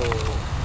Oh.